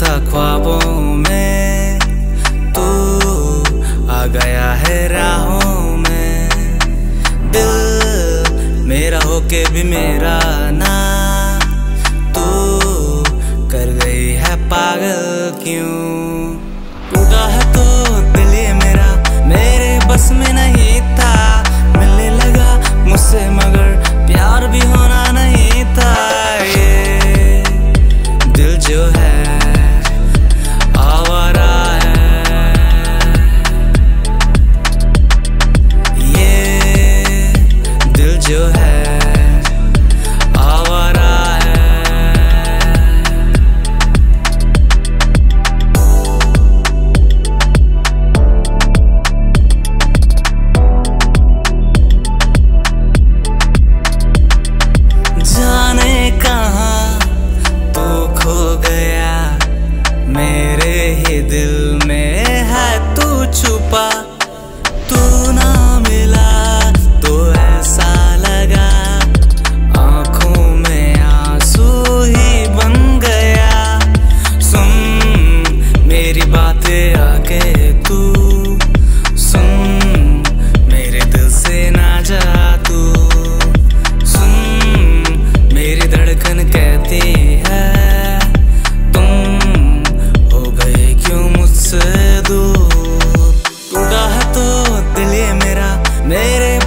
था ख्वाबों में तू आ गया है राहों में। दिल मेरा होके भी मेरा ना। तू कर गई है पागल क्यों?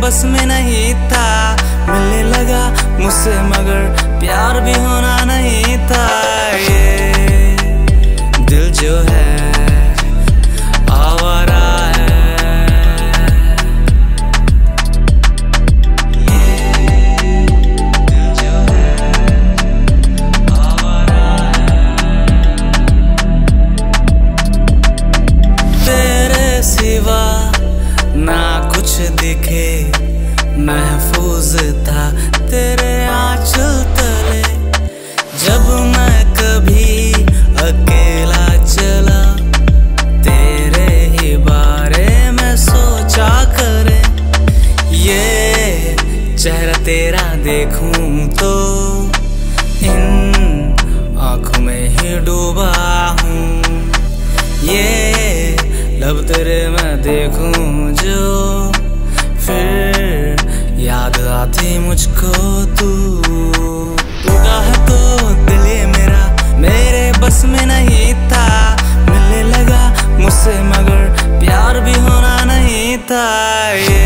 बस में नहीं था। मिलने लगा मुझसे मगर प्यार भी होना नहीं था ये दिखे, महफूज था तेरे आंचल तले। जब मैं कभी अकेला चला, तेरे ही बारे में सोचा करे। ये चेहरा तेरा देखूँ तो इन आँखों में ही डूबा हूँ। ये लब तेरे मैं देखूँ जो मिलने